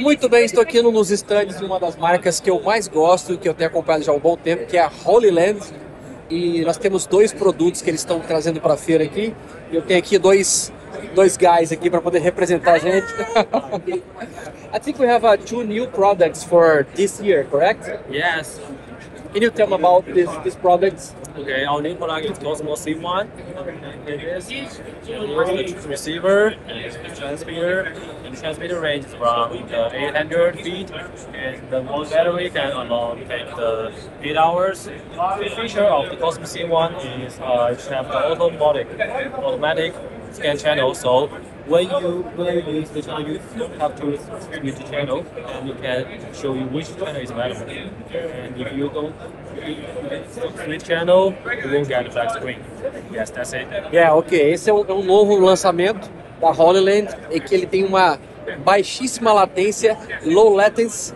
Muito bem, estou aqui nos estandes de uma das marcas que eu mais gosto, que eu tenho acompanhado já há um bom tempo, que é a Holy Land. E nós temos dois produtos que eles estão trazendo para a feira aqui. Eu tenho aqui dois dois guys aqui para poder representar a gente. I think we have uh, two new products for this year, correct? Yes. Can you tell me about this, these products? Okay, our new product is Cosmo C1. It is the receiver, transmitter, and transmitter range around uh, 800 feet, and the one battery can allow take the 8 hours. The feature of the Cosmo C1 is uh, it have the automatic, automatic scan channel, so when you when you use the channel, you don't have to switch the channel, and it can show you which channel is available. And if you don't switch channel, you won't get the black screen. Yes, that's it. Yeah, ok. Esse é um, é um novo lançamento da Holyland, e que ele tem uma baixíssima latência, low latency.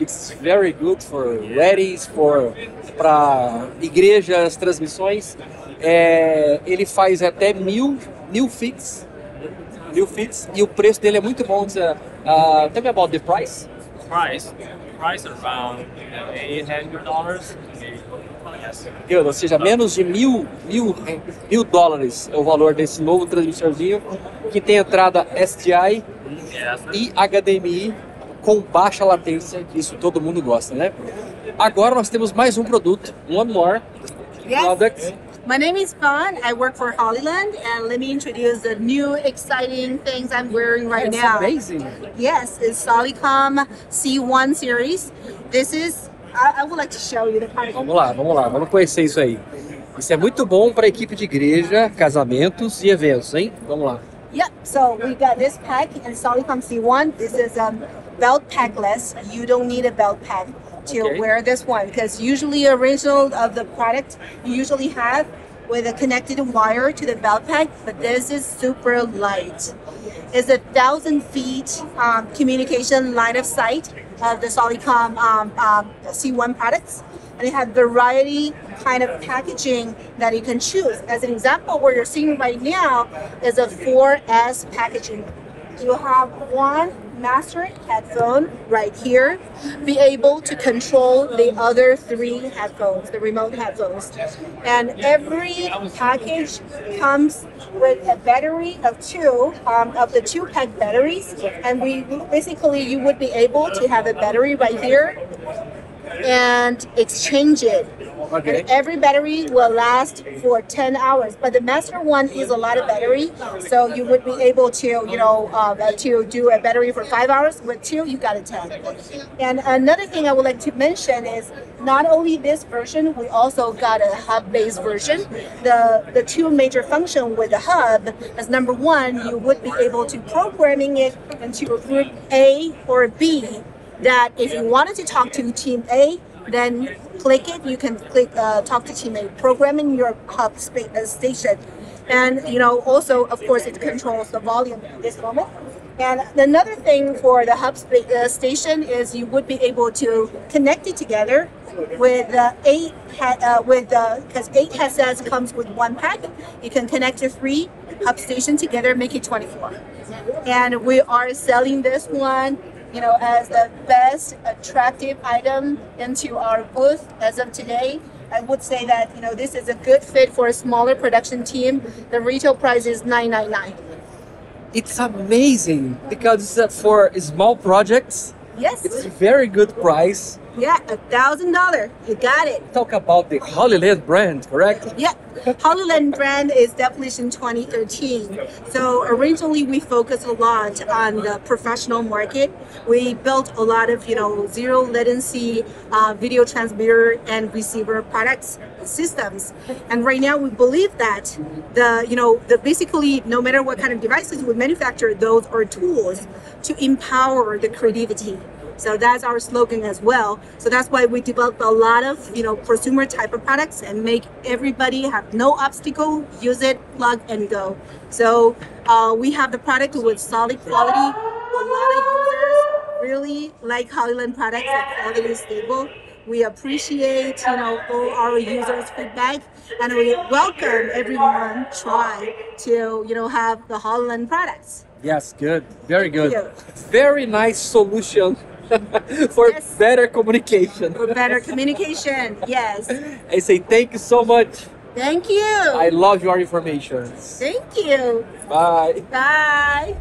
It's very good for weddings, for para igrejas, transmissões. É, ele faz até mil, mil fits, mil fits, e o preço dele é muito bom. Uh, tell me about the price. Price, price around eight hundred dollars. Yes. Ou seja, menos de mil, mil, mil dólares é o valor desse novo transmissorzinho que tem entrada SDI Yes. e HDMI com baixa latência, que isso todo mundo gosta, né? Agora nós temos mais um produto, one more Yes. product. My name is Fawn. I work for Hollyland, and let me introduce the new exciting things I'm wearing right It's now. amazing. Yes, it's Solidcom C1 series. This is. I, I would like to show you the product. Vamos lá, vamos lá, vamos conhecer isso aí. Isso é muito bom para equipe de igreja, casamentos e eventos, hein? Vamos lá. Yep. So we got this pack in Solidcom C1. This is a belt packless. You don't need a belt pack to Okay. wear this one because usually original of the product you usually have with a connected wire to the belt pack, but this is super light. It's a thousand feet um, communication line of sight of the Solidcom um, um, C1 products. And it has variety kind of packaging that you can choose. As an example, what you're seeing right now is a 4S packaging. You have one master headphone right here, be able to control the other three headphones, the remote headphones. And every package comes with a battery of two, um, of the two pack batteries. And we basically, you would be able to have a battery right here and exchange it. Ok. And every battery will last for 10 hours, but the master one is a lot of battery, so you would be able to, you know, uh, to do a battery for five hours. With two, you got a 10. And another thing I would like to mention is not only this version, we also got a hub-based version. The the two major function with the hub is number one, you would be able to programming it into a group A or B that if you wanted to talk to team A, then click it. You can click uh, talk to Teammate, programming your hub uh, station. And you know, also of course, it controls the volume at this moment. And another thing for the hub uh, station is you would be able to connect it together with uh, eight uh, with because eight headsets comes with one pack. You can connect your three hub station together, make it 24 and we are selling this one you know as the best attractive item into our booth as of today i would say that you know this is a good fit for a smaller production team. The retail price is 999 It's amazing because for small projects, yes. It's a very good price. Yeah a thousand dollar you got it Talk about the Hollyland brand, correct? Yeah, Hollyland brand is established in 2013. So originally we focused a lot on the professional market. We built a lot of you know zero latency uh, video transmitter and receiver products systems. And right now we believe that the you know the basically no matter what kind of devices we manufacture, those are tools to empower the creativity. So that's our slogan as well. So that's why we develop a lot of you know consumer type of products and make everybody have no obstacle, use it, plug and go. So uh, we have the product with solid quality. A lot of users really like Hollyland products. The quality is stable. We appreciate you know all our users' feedback, and we welcome everyone try to you know have the Hollyland products. Yes, good. Very good. Very nice solution for Yes. better communication. For better communication. Yes. I say thank you so much. Thank you. I love your information. Thank you. Bye. Bye.